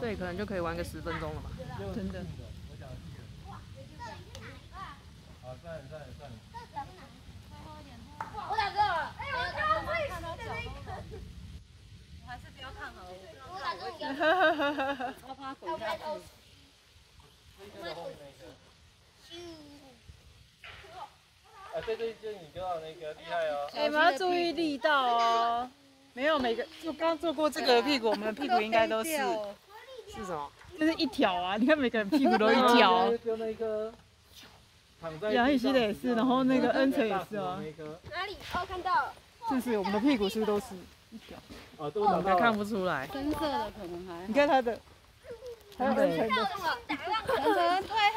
这里可能就可以玩个十分钟了吧。真的。我讲记得。好，算了算了算了。我打够了。哎，我。刚刚看到脚。我还是不要看好了。我打够了。哈哈哈哈哈。我。怕滚下去。这个后面那个。啊，对对，就你知道那个厉害哦。哎，我。们要注意力道哦。每个，就刚做过这个屁股，我们的屁股应该都是。是什么？就是一条啊！你看每个人屁股都一条。就那个。杨雨熙的也是，然后那个恩成也是哦。哪里？哦，看到。就是我们的屁股是不是都是一条？哦，都长到看不出来。深色的可能还。你看他的。还有恩成的。恩成退后一点。